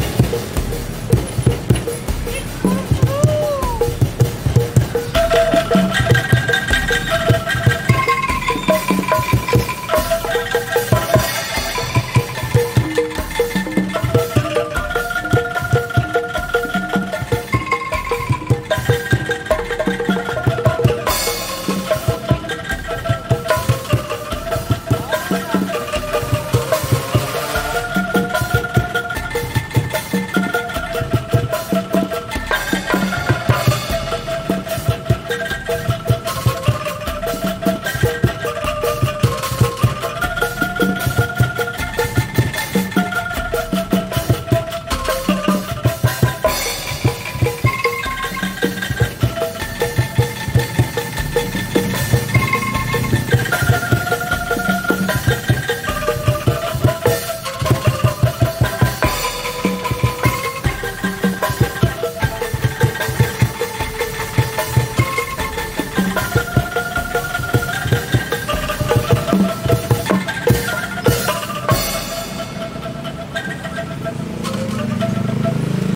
you